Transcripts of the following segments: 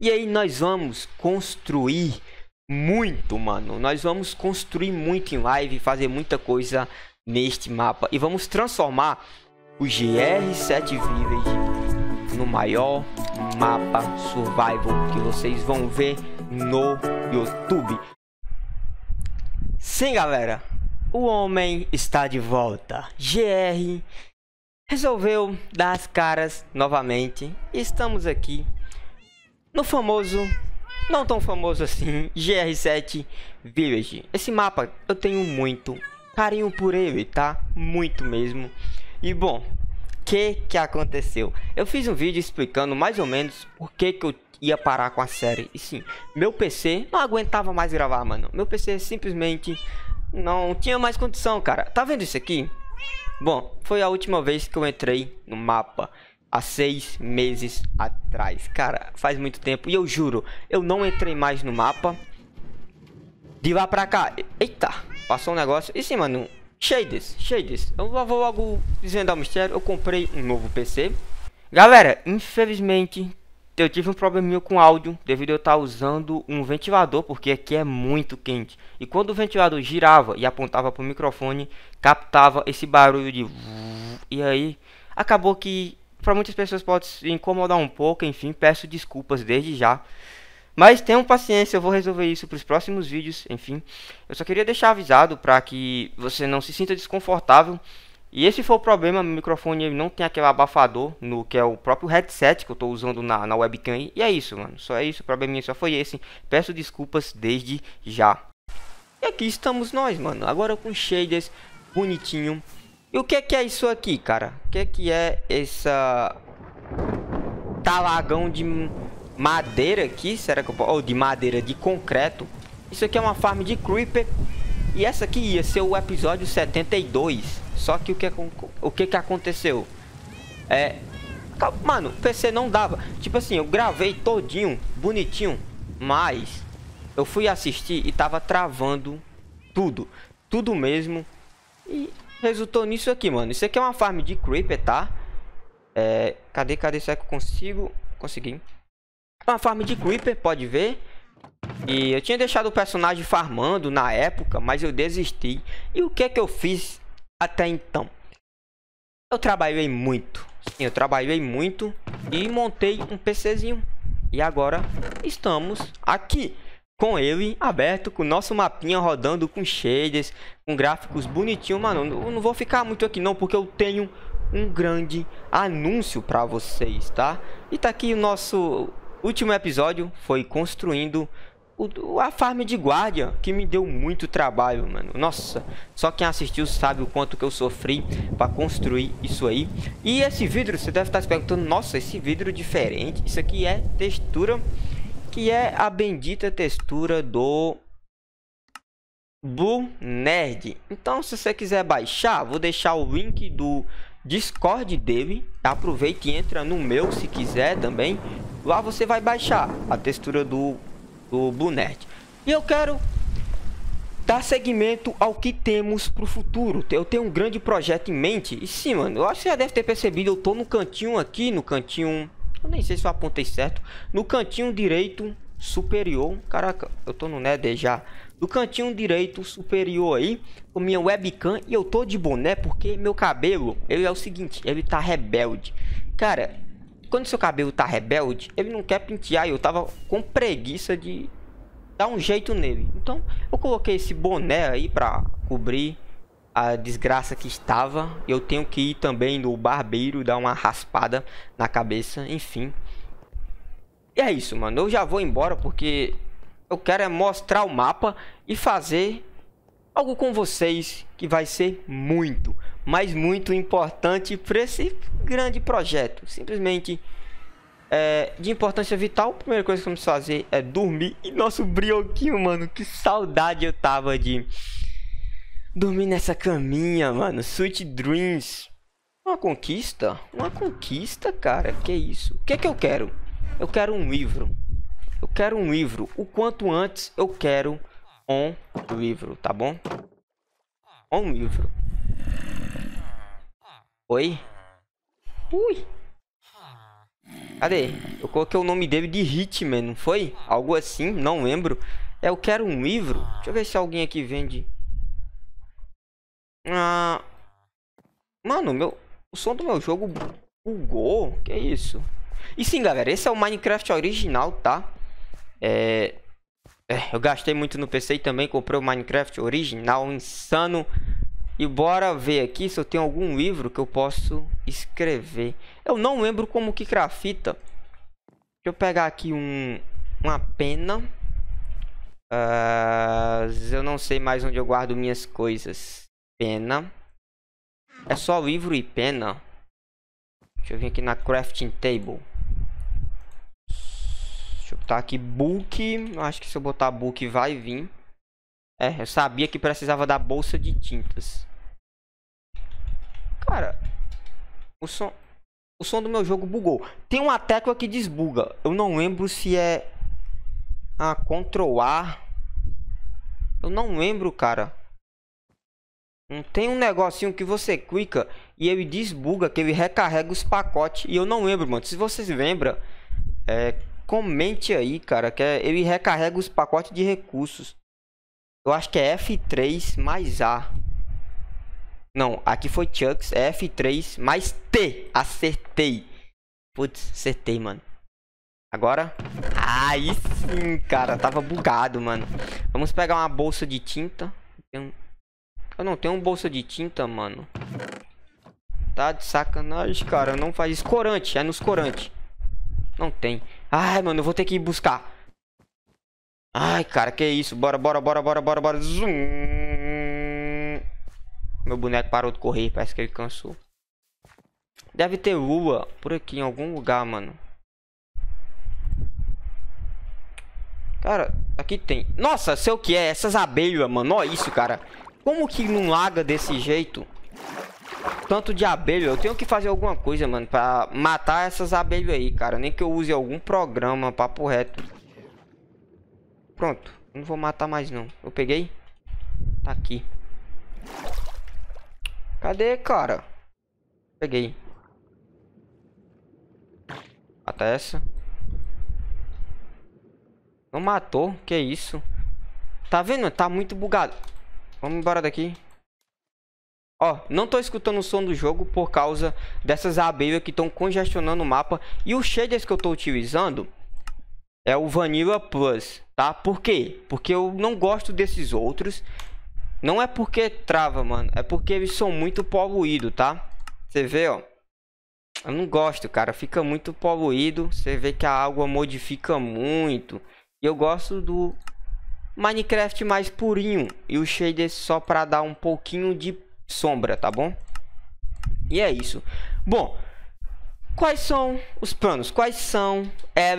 E aí nós vamos construir muito, mano. Nós vamos construir muito em live, fazer muita coisa neste mapa. E vamos transformar o GR7 Village no maior mapa survival que vocês vão ver no YouTube. Sim, galera. O homem está de volta. GR resolveu dar as caras novamente. Estamos aqui no famoso, não tão famoso assim, GR7 Village. Esse mapa eu tenho muito carinho por ele, tá? Muito mesmo. E bom, que que aconteceu? Eu fiz um vídeo explicando mais ou menos por que que eu ia parar com a série. E sim, meu PC não aguentava mais gravar, mano. Meu PC simplesmente não tinha mais condição, cara. Tá vendo isso aqui? Bom, foi a última vez que eu entrei no mapa. Há seis meses atrás. Cara, faz muito tempo. E eu juro, eu não entrei mais no mapa. De lá pra cá. Eita, passou um negócio. E sim, mano. Shades, Shades. Eu vou logo desvendar o mistério. Eu comprei um novo PC. Galera, infelizmente eu tive um probleminha com áudio devido a eu estar usando um ventilador, porque aqui é muito quente. E quando o ventilador girava e apontava para o microfone, captava esse barulho de... E aí, acabou que para muitas pessoas pode incomodar um pouco, enfim, peço desculpas desde já. Mas tenham paciência, eu vou resolver isso para os próximos vídeos, enfim. Eu só queria deixar avisado para que você não se sinta desconfortável e esse foi o problema, meu microfone não tem aquele abafador, no que é o próprio headset que eu estou usando na, na webcam. E é isso, mano. Só é isso, o probleminha só foi esse. Peço desculpas desde já. E aqui estamos nós, mano. Agora com shaders bonitinho. E o que é que é isso aqui, cara? O que é que é essa talagão de madeira aqui? Será que eu posso... Ou de madeira de concreto. Isso aqui é uma farm de creeper. E essa aqui ia ser o episódio 72. Só que o que, o que, que aconteceu? É. Mano, o PC não dava. Tipo assim, eu gravei todinho, bonitinho. Mas eu fui assistir e tava travando tudo. Tudo mesmo. E resultou nisso aqui, mano. Isso aqui é uma farm de Creeper, tá? É, cadê, cadê? Será que eu consigo? Consegui. Uma farm de Creeper, pode ver. E eu tinha deixado o personagem farmando na época, mas eu desisti. E o que é que eu fiz até então? Eu trabalhei muito. Sim, eu trabalhei muito e montei um PCzinho. E agora estamos aqui com ele aberto, com o nosso mapinha rodando com shaders, com gráficos bonitinhos. Mano, eu não vou ficar muito aqui não, porque eu tenho um grande anúncio para vocês, tá? E tá aqui o nosso último episódio, foi construindo o, a farm de guarda, que me deu muito trabalho, mano. Nossa, só quem assistiu sabe o quanto que eu sofri para construir isso aí. E esse vidro, você deve estar se perguntando, nossa, esse vidro diferente. Isso aqui é textura, que é a bendita textura do Blue Nerd. Então, se você quiser baixar, vou deixar o link do Discord dele. Aproveite e entra no meu se quiser também. Lá você vai baixar a textura do do Blue Nerd. E eu quero dar seguimento ao que temos para o futuro. Eu tenho um grande projeto em mente. E sim, mano, eu acho que você já deve ter percebido. Eu tô no cantinho aqui, no cantinho. Eu nem sei se eu apontei certo. No cantinho direito superior. Caraca, eu tô no Nether já. No cantinho direito superior aí, com minha webcam. E eu tô de boné porque meu cabelo, ele é o seguinte, ele tá rebelde. Cara, quando seu cabelo tá rebelde, ele não quer pentear. Eu tava com preguiça de dar um jeito nele. Então, eu coloquei esse boné aí pra cobrir a desgraça que estava. Eu tenho que ir também no barbeiro dar uma raspada na cabeça, enfim. E é isso, mano. Eu já vou embora porque eu quero é mostrar o mapa e fazer algo com vocês que vai ser muito, mas muito importante para esse grande projeto. Simplesmente é, de importância vital, a primeira coisa que vamos fazer é dormir. E nosso brioquinho, mano, que saudade eu tava de dormir nessa caminha, mano. Sweet Dreams. Uma conquista? Uma conquista, cara. Que isso? O que é que eu quero? Eu quero um livro. Eu quero um livro. O quanto antes eu quero um livro, tá bom? Um livro. Oi? Ui. Cadê? Eu coloquei o nome dele de Hitman, não foi? Algo assim, não lembro. É, eu quero um livro. Deixa eu ver se alguém aqui vende. Ah... Mano, meu... o som do meu jogo bugou. Que isso? E sim, galera, esse é o Minecraft original, tá? É... é... Eu gastei muito no PC e também comprei o Minecraft original, insano. E bora ver aqui se eu tenho algum livro que eu posso escrever. Eu não lembro como que grafita. Deixa eu pegar aqui um, uma pena. Uh, eu não sei mais onde eu guardo minhas coisas. Pena. É só livro e pena. Deixa eu vir aqui na crafting table. Deixa eu botar aqui book. Acho que se eu botar book vai vir. É, eu sabia que precisava da bolsa de tintas. Cara, o som, o som do meu jogo bugou. Tem uma tecla que desbuga. Eu não lembro se é a Ctrl A. Eu não lembro, cara. Não tem um negocinho que você clica e ele desbuga, que ele recarrega os pacotes. E eu não lembro, mano. Se vocês lembram, é, comente aí, cara, que é, ele recarrega os pacotes de recursos. Eu acho que é F3 mais A. Não, aqui foi Chucks, F3 mais T. Acertei. Putz, acertei, mano. Agora. Aí sim, cara. Tava bugado, mano. Vamos pegar uma bolsa de tinta. Eu não tenho uma bolsa de tinta, mano. Tá de sacanagem, cara. Não faz isso. Corante, é nos corantes. Não tem. Ai, mano, eu vou ter que ir buscar. Ai, cara, que isso. Bora, bora, bora, bora, bora, bora. Zoom. Meu boneco parou de correr, parece que ele cansou. Deve ter lua por aqui em algum lugar, mano. Cara, aqui tem. Nossa, sei o que é. Essas abelhas, mano. Olha isso, cara. Como que não laga desse jeito? Tanto de abelha. Eu tenho que fazer alguma coisa, mano. Pra matar essas abelhas aí, cara. Nem que eu use algum programa, papo reto. Pronto. Não vou matar mais, não. Eu peguei? Tá aqui. Cadê, cara? Peguei. Até essa. Não matou? Que isso? Tá vendo? Tá muito bugado. Vamos embora daqui. Ó, não tô escutando o som do jogo por causa dessas abelhas que estão congestionando o mapa. E o shaders que eu tô utilizando é o Vanilla Plus, tá? Por quê? Porque eu não gosto desses outros. Não é porque trava, mano. É porque eles são muito poluídos, tá? Você vê, ó. Eu não gosto, cara. Fica muito poluído. Você vê que a água modifica muito. E eu gosto do Minecraft mais purinho. E o shader só pra dar um pouquinho de sombra, tá bom? E é isso. Bom, quais são os planos? Quais são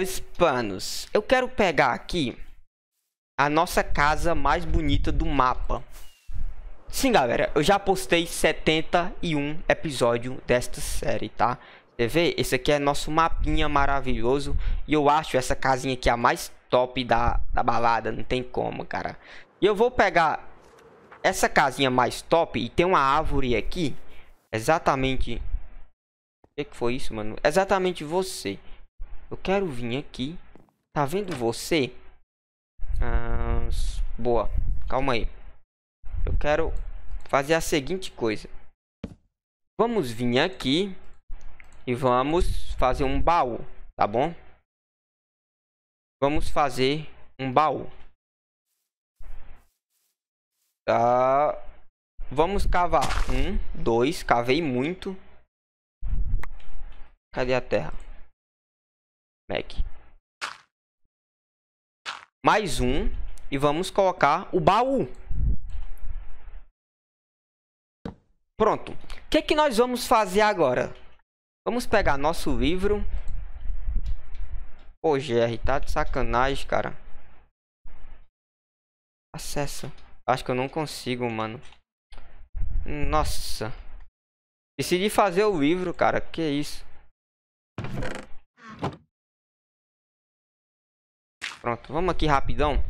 os planos? Eu quero pegar aqui a nossa casa mais bonita do mapa. Sim, galera, eu já postei 71 episódios desta série, tá? Você vê? Esse aqui é nosso mapinha maravilhoso. E eu acho essa casinha aqui a mais top da, da balada. Não tem como, cara. E eu vou pegar essa casinha mais top. E tem uma árvore aqui. Exatamente... O que, foi isso, mano? Exatamente você. Eu quero vir aqui. Tá vendo você? Ah, boa. Calma aí eu quero fazer a seguinte coisa. Vamos vir aqui e vamos fazer um baú, tá bom? Vamos fazer um baú. Tá. Vamos cavar. Um, dois, cavei muito. Cadê a terra? Mac. Mais um. E vamos colocar o baú. Pronto. O que, que nós vamos fazer agora? Vamos pegar nosso livro. Pô, GR, tá de sacanagem, cara. Acessa. Acho que eu não consigo, mano. Nossa. Decidi fazer o livro, cara. Que isso. Pronto, vamos aqui rapidão.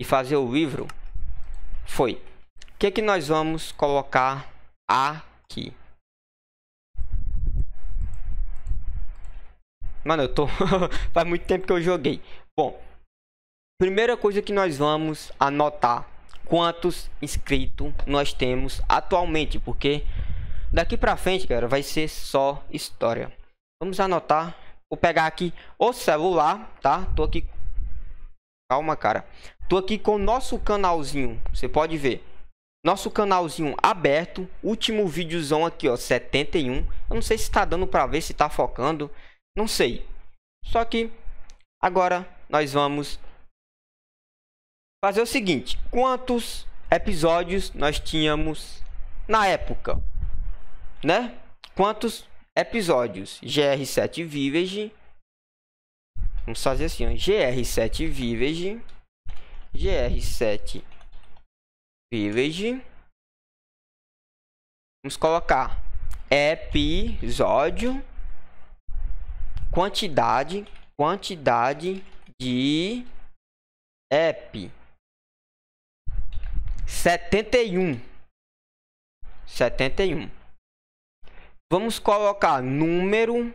E fazer o livro. Foi. O que, que nós vamos colocar aqui? Mano, eu tô. Faz muito tempo que eu joguei. Bom, primeira coisa que nós vamos anotar quantos inscritos nós temos atualmente, porque daqui pra frente, galera, vai ser só história. Vamos anotar. Vou pegar aqui o celular, tá? Tô aqui. Calma, cara. Tô aqui com o nosso canalzinho. Você pode ver. Nosso canalzinho aberto. Último videozão aqui, ó. 71. Eu não sei se tá dando pra ver, se tá focando. Não sei. Só que agora nós vamos fazer o seguinte. Quantos episódios nós tínhamos na época? Né? Quantos episódios? GR7 Vivage. Vamos fazer assim, ó. GR7 Vivage. GR7 Village. Vamos colocar episódio quantidade, quantidade de app. 71. 71. Vamos colocar número.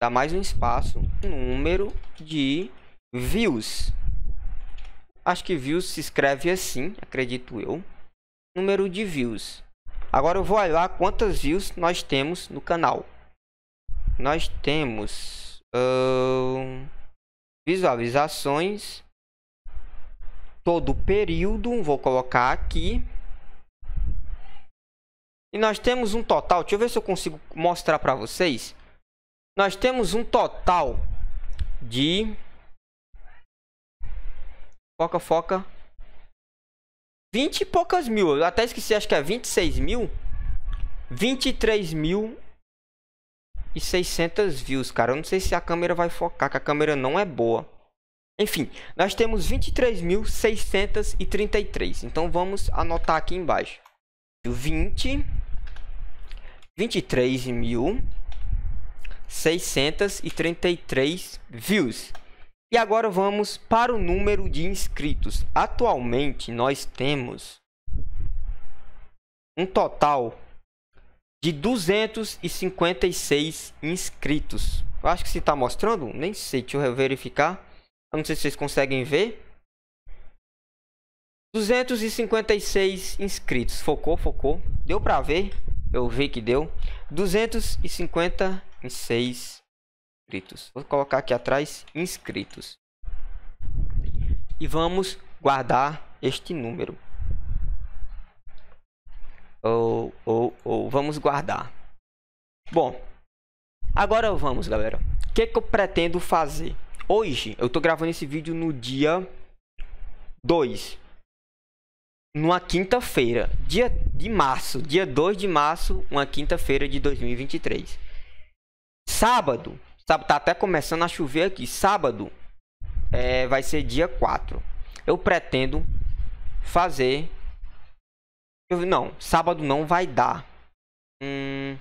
Dá mais um espaço. Número de views. Acho que views se escreve assim, acredito eu. Número de views. Agora eu vou olhar quantas views nós temos no canal nós temos uh, visualizações todo o período, vou colocar aqui. E nós temos um total, deixa eu ver se eu consigo mostrar para vocês. Nós temos um total de foca foca 20 e poucas mil, eu até esqueci, acho que é 26 mil 23 mil e 600 views, cara. Eu não sei se a câmera vai focar, que a câmera não é boa. Enfim, nós temos 23.633. Então vamos anotar aqui embaixo. 20 23.633 views. E agora vamos para o número de inscritos. Atualmente nós temos um total de 256 inscritos. Eu acho que se está mostrando, nem sei, deixa eu verificar. Eu não sei se vocês conseguem ver. 256 inscritos. Focou, focou. Deu para ver? Eu vi que deu. 256 inscritos. Vou colocar aqui atrás inscritos. E vamos guardar este número ou, ou, ou vamos guardar. Bom, agora vamos, galera. O que, que eu pretendo fazer? Hoje, eu tô gravando esse vídeo no dia 2. Numa quinta-feira, dia de março, dia 2 de março, uma quinta-feira de 2023. Sábado, sábado tá até começando a chover aqui. Sábado é, vai ser dia 4. Eu pretendo fazer eu, não, sábado não vai dar. Hum,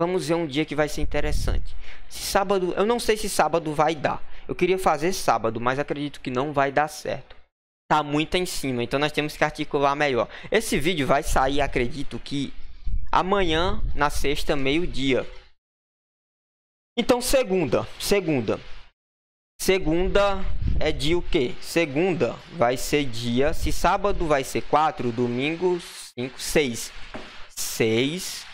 vamos ver um dia que vai ser interessante. Se sábado, eu não sei se sábado vai dar. Eu queria fazer sábado, mas acredito que não vai dar certo. Tá muito em cima, então nós temos que articular melhor. Esse vídeo vai sair, acredito que amanhã, na sexta, meio-dia. Então, segunda, segunda. Segunda é dia o quê? Segunda vai ser dia. Se sábado vai ser 4, domingo 5, 6. 6.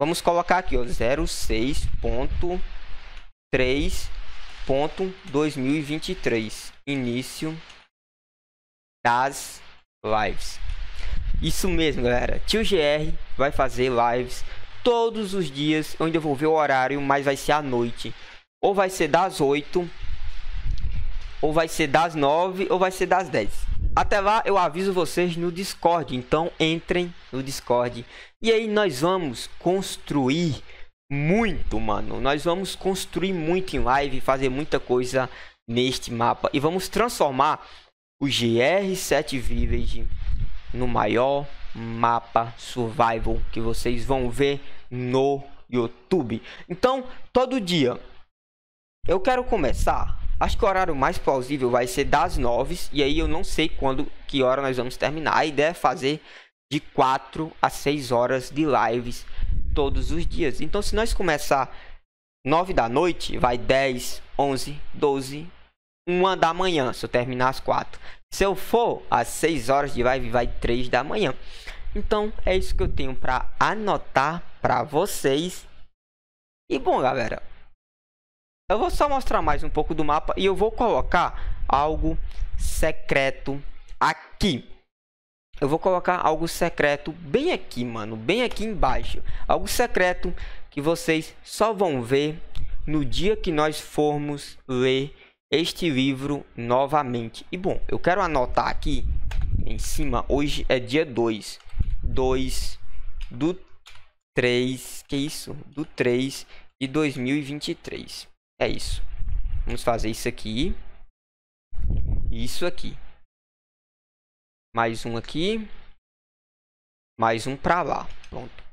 Vamos colocar aqui, ó, 06.3.2023. Início das lives. Isso mesmo, galera. Tio GR vai fazer lives todos os dias. Eu ainda vou ver o horário, mas vai ser à noite. Ou vai ser das 8 ou vai ser das 9 ou vai ser das 10. Até lá eu aviso vocês no Discord, então entrem no Discord. E aí nós vamos construir muito, mano. Nós vamos construir muito em live, fazer muita coisa neste mapa e vamos transformar o GR7 Village no maior mapa survival que vocês vão ver no YouTube. Então, todo dia eu quero começar Acho que o horário mais plausível vai ser das 9 e aí eu não sei quando, que hora nós vamos terminar. A ideia é fazer de 4 a 6 horas de lives todos os dias. Então se nós começar 9 da noite, vai 10, 11, 12, 1 da manhã, se eu terminar às 4. Se eu for às 6 horas de live, vai 3 da manhã. Então, é isso que eu tenho para anotar para vocês. E bom, galera, eu vou só mostrar mais um pouco do mapa e eu vou colocar algo secreto aqui. Eu vou colocar algo secreto bem aqui, mano, bem aqui embaixo. Algo secreto que vocês só vão ver no dia que nós formos ler este livro novamente. E bom, eu quero anotar aqui em cima, hoje é dia 2. 2 do 3, que isso? Do 3 de 2023. É isso. Vamos fazer isso aqui. Isso aqui. Mais um aqui. Mais um para lá. Pronto.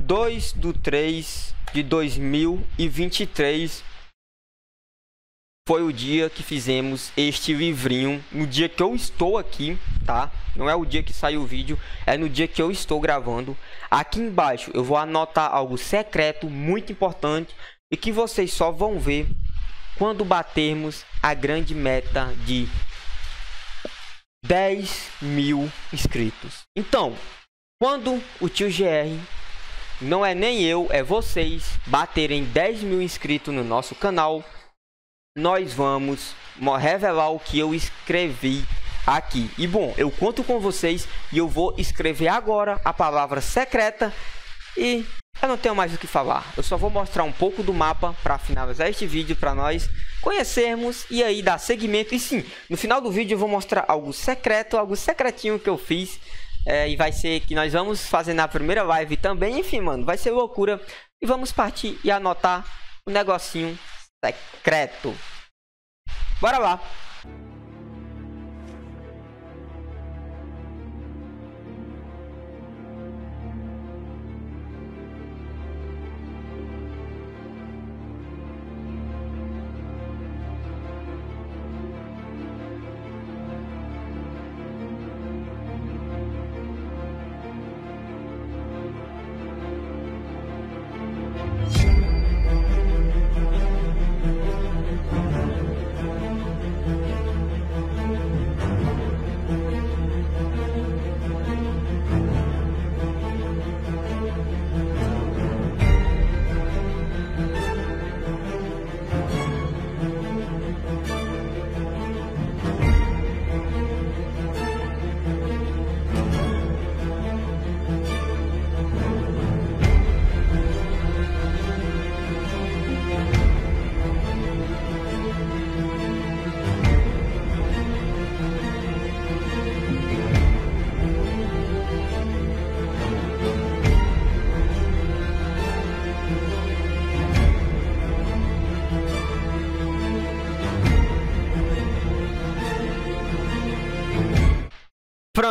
2 do 3 de 2023 foi o dia que fizemos este livrinho. No dia que eu estou aqui, tá? Não é o dia que saiu o vídeo, é no dia que eu estou gravando. Aqui embaixo eu vou anotar algo secreto, muito importante, e que vocês só vão ver quando batermos a grande meta de 10 mil inscritos. Então, quando o tio GR, não é nem eu, é vocês, baterem 10 mil inscritos no nosso canal, nós vamos revelar o que eu escrevi aqui. E bom, eu conto com vocês e eu vou escrever agora a palavra secreta e eu não tenho mais o que falar. Eu só vou mostrar um pouco do mapa para finalizar este vídeo para nós conhecermos e aí dar seguimento. E sim, no final do vídeo eu vou mostrar algo secreto, algo secretinho que eu fiz. É, e vai ser que nós vamos fazer na primeira live também. Enfim, mano, vai ser loucura. E vamos partir e anotar o negocinho secreto. Bora lá!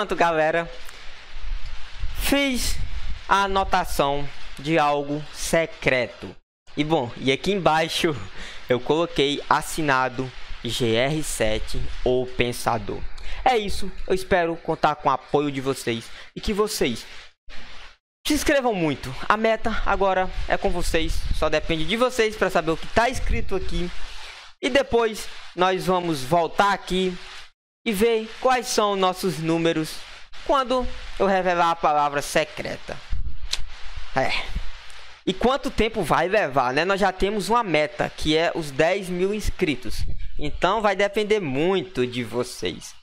Pronto, galera. Fiz a anotação de algo secreto. E bom, e aqui embaixo eu coloquei assinado GR7 ou Pensador. É isso, eu espero contar com o apoio de vocês e que vocês se inscrevam muito. A meta agora é com vocês, só depende de vocês para saber o que está escrito aqui. E depois nós vamos voltar aqui e ver quais são nossos números quando eu revelar a palavra secreta. É. E quanto tempo vai levar, né? Nós já temos uma meta, que é os 10 mil inscritos. Então vai depender muito de vocês.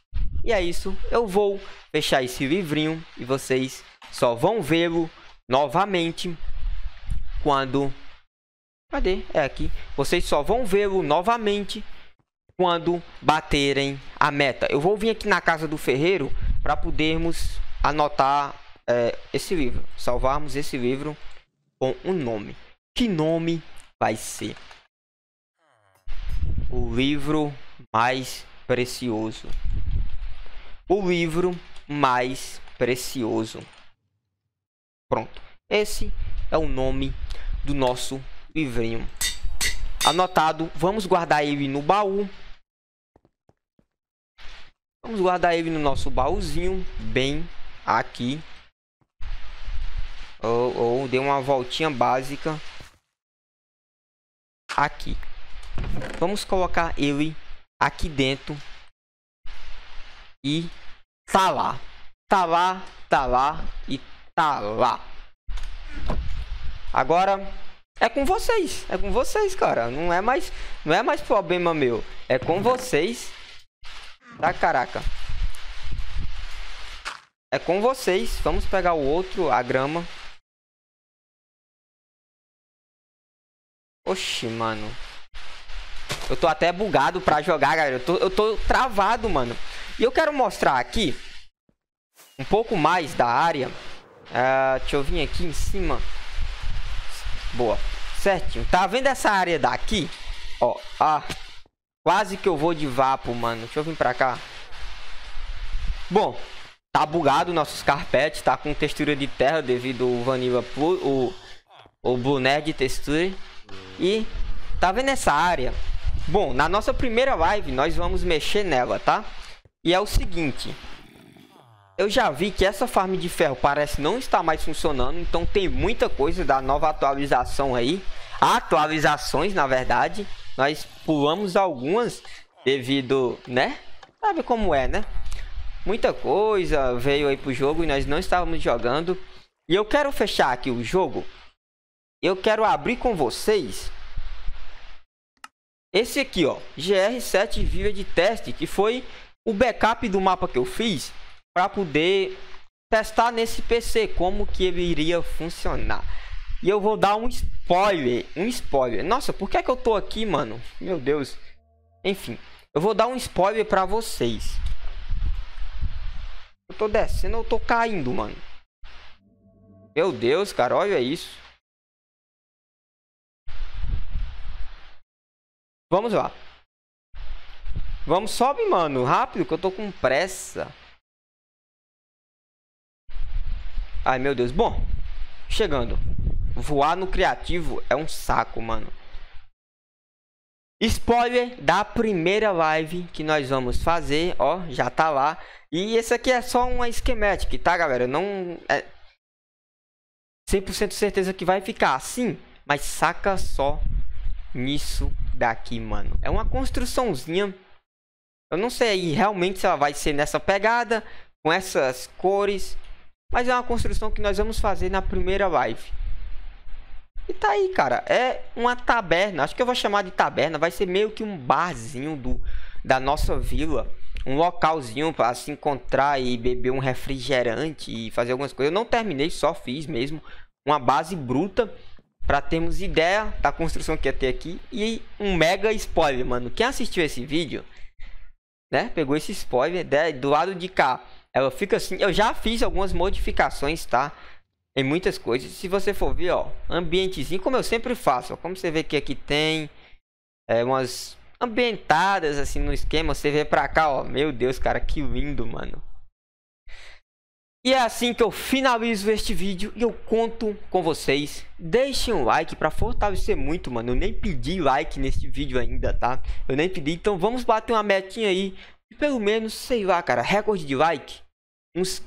E é isso. Eu vou fechar esse livrinho e vocês só vão vê-lo novamente quando... Cadê? É aqui. Vocês só vão vê-lo novamente quando baterem a meta. Eu vou vir aqui na casa do ferreiro para podermos anotar é, esse livro, salvarmos esse livro com um nome. Que nome vai ser? O livro mais precioso. O livro mais precioso. Pronto. Esse é o nome do nosso livrinho. Anotado, vamos guardar ele no baú Vamos guardar ele no nosso baúzinho, bem aqui. Ou, ou uma voltinha básica. aqui. Vamos colocar ele aqui dentro. E tá lá. Tá lá, tá lá e tá lá. Agora é com vocês, é com vocês, cara. Não é mais, não é mais problema meu. É com vocês. Tá, caraca. É com vocês. Vamos pegar o outro, a grama. Oxi, mano. Eu tô até bugado pra jogar, galera. Eu tô, eu tô travado, mano. E eu quero mostrar aqui um pouco mais da área. Uh, deixa eu vir aqui em cima. Boa. Certinho. Tá vendo essa área daqui? Ó, ah. Quase que eu vou de vapo, mano. Deixa eu vir pra cá. Bom, tá bugado nossos carpetes. Tá com textura de terra devido ao Vanilla o, o Blue Nerd Texture. E tá vendo essa área? Bom, na nossa primeira live nós vamos mexer nela, tá? E é o seguinte. Eu já vi que essa farm de ferro parece não estar mais funcionando, então tem muita coisa da nova atualização aí. Atualizações, na verdade. Nós pulamos algumas devido, né? Sabe como é, né? Muita coisa veio aí pro jogo e nós não estávamos jogando. E eu quero fechar aqui o jogo. Eu quero abrir com vocês esse aqui, ó, GR7 Viva de teste, que foi o backup do mapa que eu fiz para poder testar nesse PC como que ele iria funcionar. E eu vou dar um spoiler, um spoiler. Nossa, por que é que eu tô aqui, mano? Meu Deus. Enfim, eu vou dar um spoiler para vocês. Eu tô descendo, eu tô caindo, mano. Meu Deus, cara, olha isso. Vamos lá. Vamos, sobe, mano. Rápido, que eu tô com pressa. Ai, meu Deus. Bom, chegando. Voar no criativo é um saco, mano. Spoiler da primeira live que nós vamos fazer, ó, já tá lá. E esse aqui é só uma schematic, tá, galera? Não é 100% certeza que vai ficar assim, mas saca só nisso daqui, mano. É uma construçãozinha. Eu não sei realmente se ela vai ser nessa pegada, com essas cores, mas é uma construção que nós vamos fazer na primeira live. E tá aí, cara. É uma taberna. Acho que eu vou chamar de taberna. Vai ser meio que um barzinho do, da nossa vila. Um localzinho para se encontrar e beber um refrigerante e fazer algumas coisas. Eu não terminei, só fiz mesmo. Uma base bruta. Para termos ideia da construção que ia ter aqui. E um mega spoiler, mano. Quem assistiu esse vídeo, né? Pegou esse spoiler. Né? Do lado de cá ela fica assim. Eu já fiz algumas modificações, tá? Em muitas coisas. Se você for ver, ó, ambientezinho, como eu sempre faço. Ó, como você vê que aqui tem é, umas ambientadas assim no esquema. Você vê pra cá, ó. Meu Deus, cara, que lindo, mano. E é assim que eu finalizo este vídeo e eu conto com vocês. Deixem um like para fortalecer muito, mano. Eu nem pedi like neste vídeo ainda, tá? Eu nem pedi, então vamos bater uma metinha aí. Pelo menos, sei lá, cara, recorde de like uns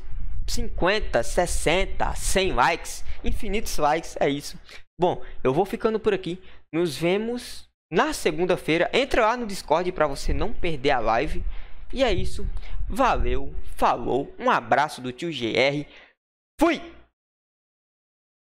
50, 60, 100 likes, infinitos likes, é isso. Bom, eu vou ficando por aqui. Nos vemos na segunda-feira. Entra lá no Discord para você não perder a live. E é isso. Valeu, falou, um abraço do tio GR. Fui!